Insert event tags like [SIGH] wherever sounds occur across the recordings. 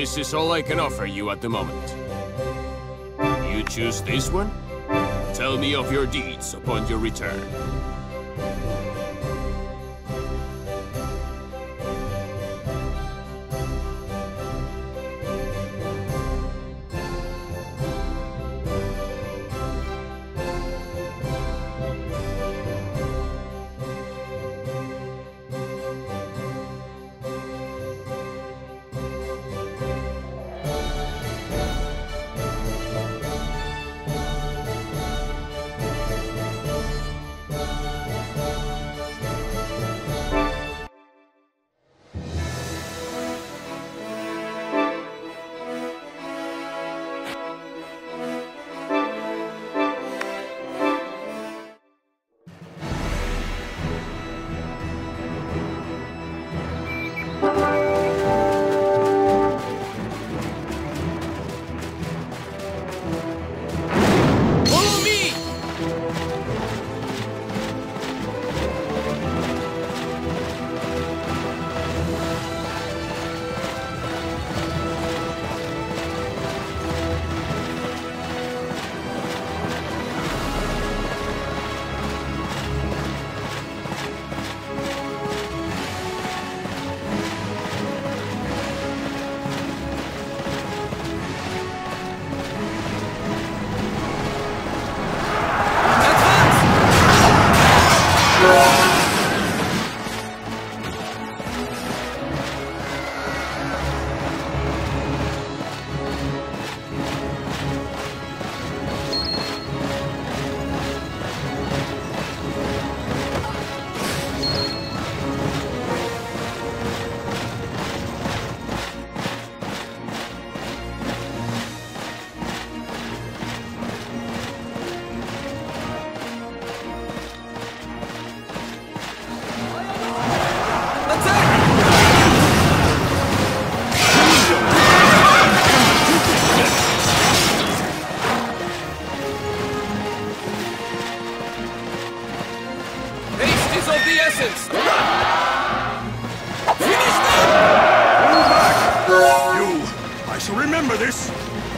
This is all I can offer you at the moment. You choose this one? Tell me of your deeds upon your return. This!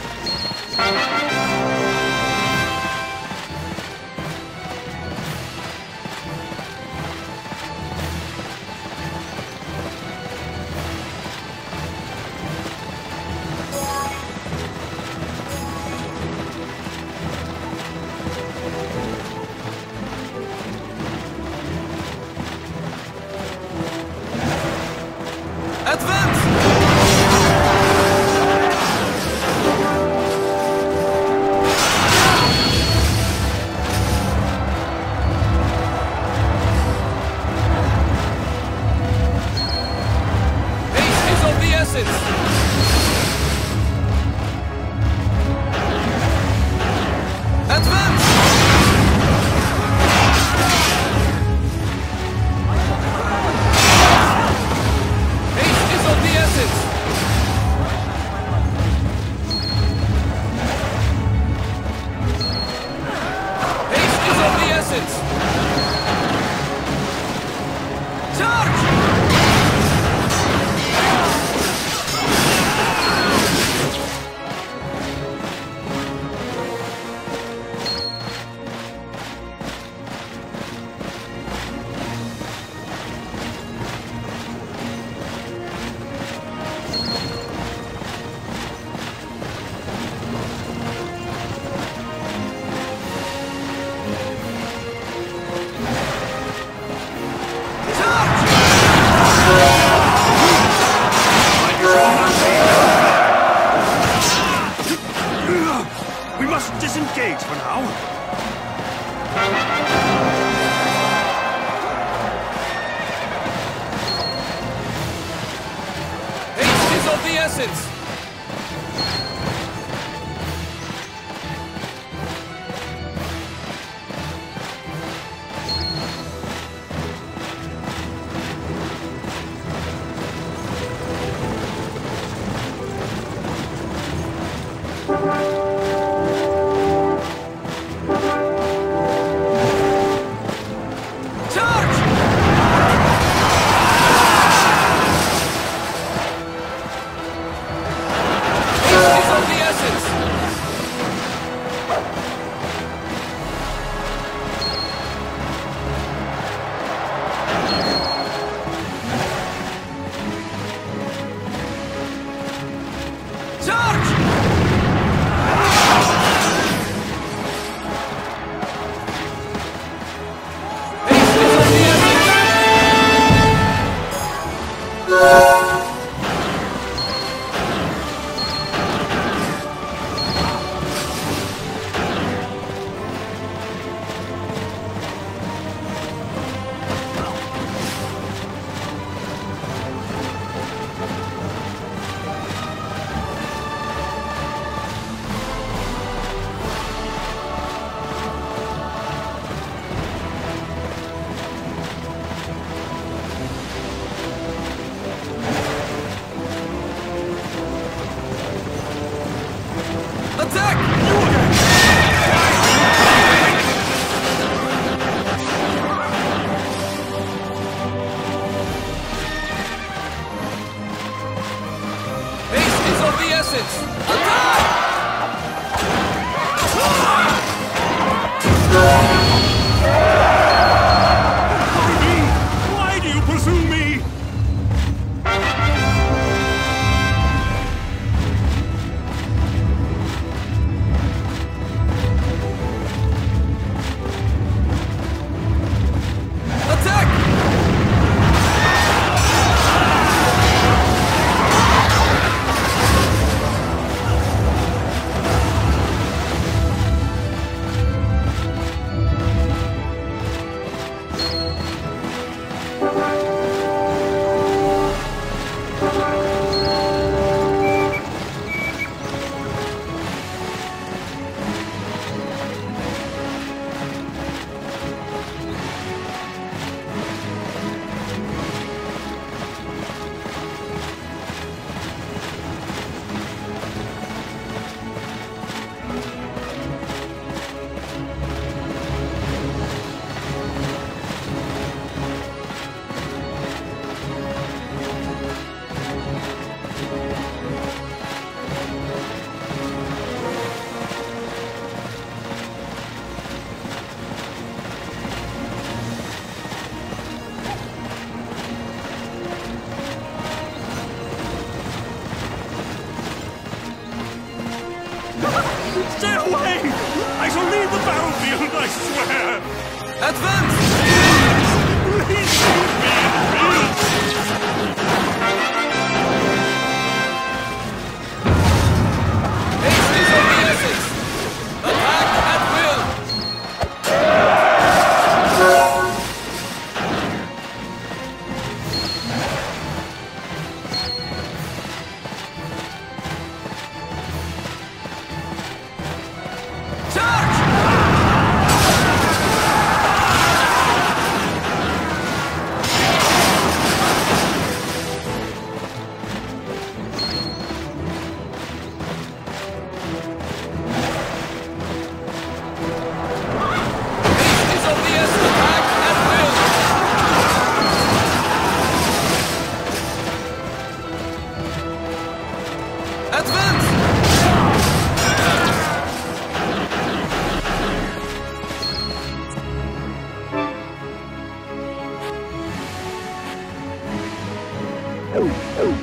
Advance!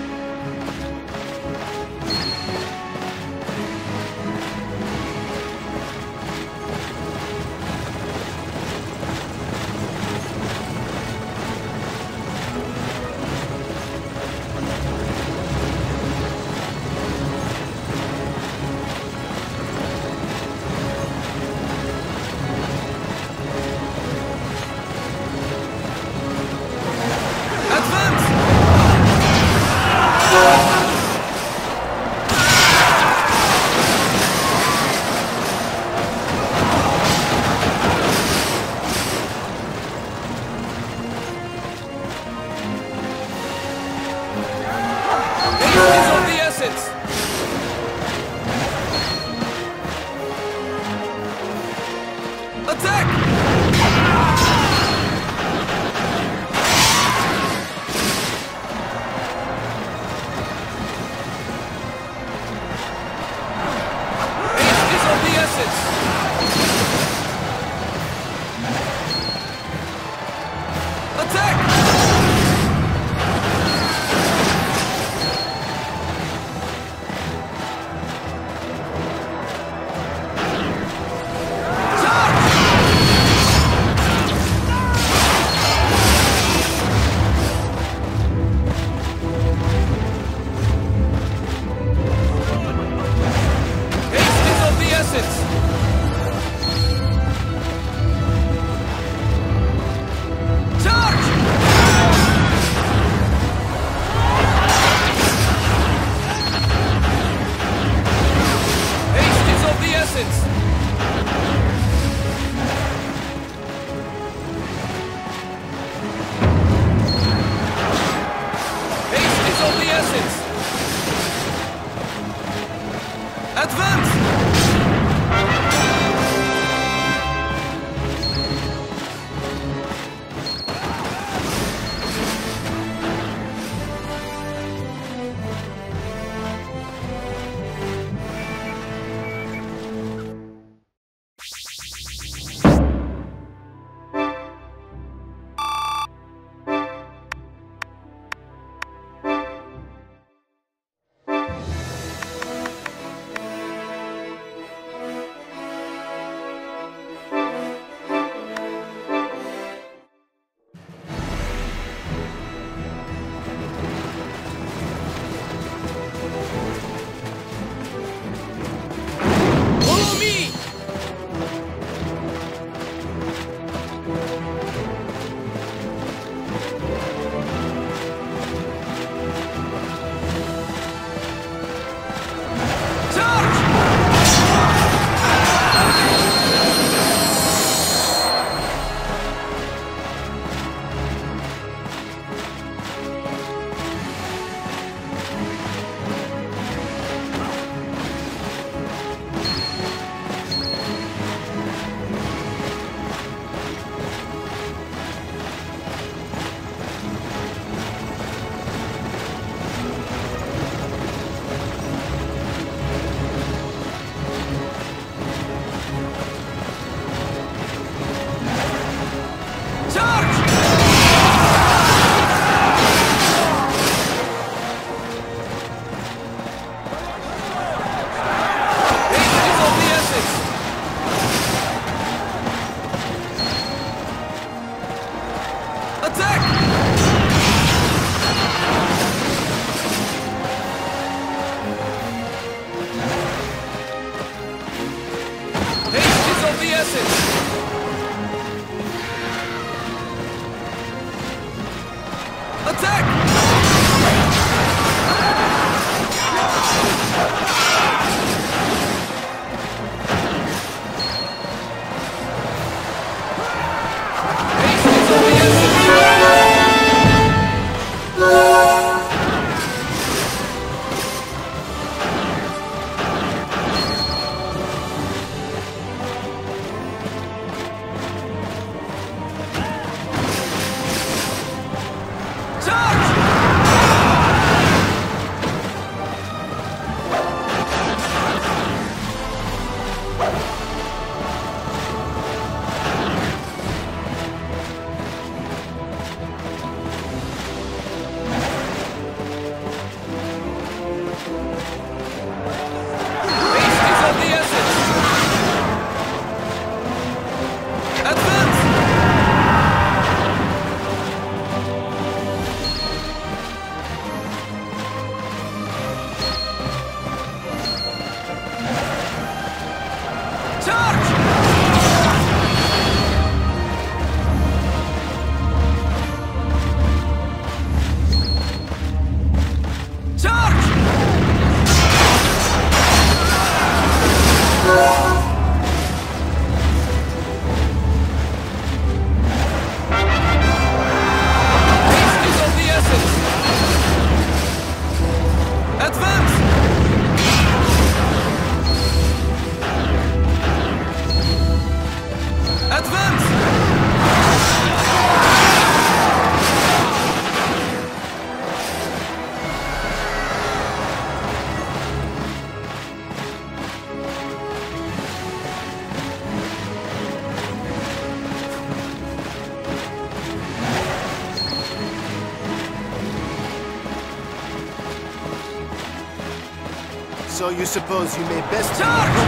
Oh, So you suppose you may best... Charge!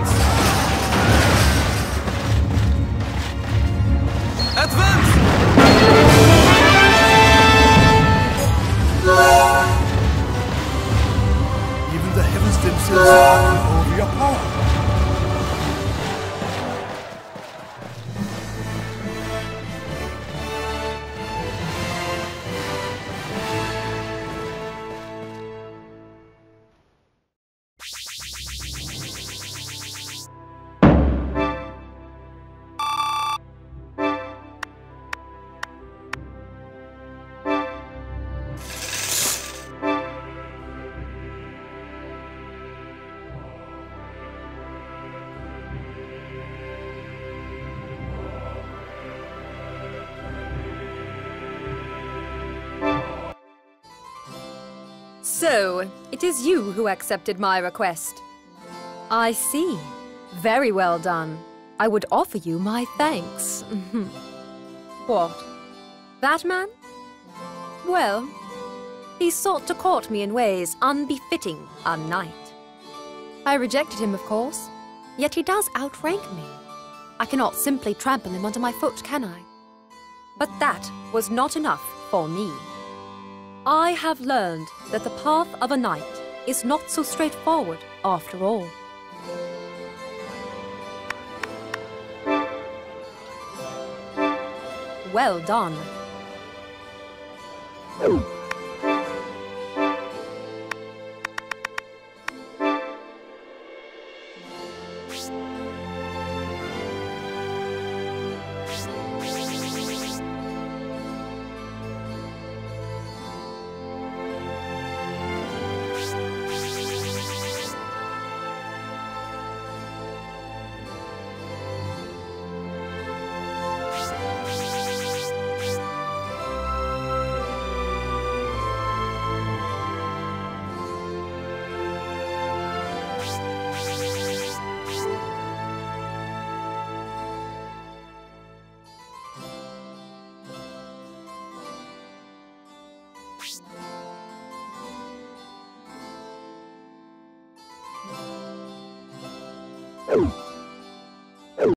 Advance! Advance! Even the heavens themselves So, it is you who accepted my request. I see. Very well done. I would offer you my thanks. [LAUGHS] what? That man? Well, he sought to court me in ways unbefitting a knight. I rejected him, of course, yet he does outrank me. I cannot simply trample him under my foot, can I? But that was not enough for me. I have learned that the path of a knight is not so straightforward after all. Well done.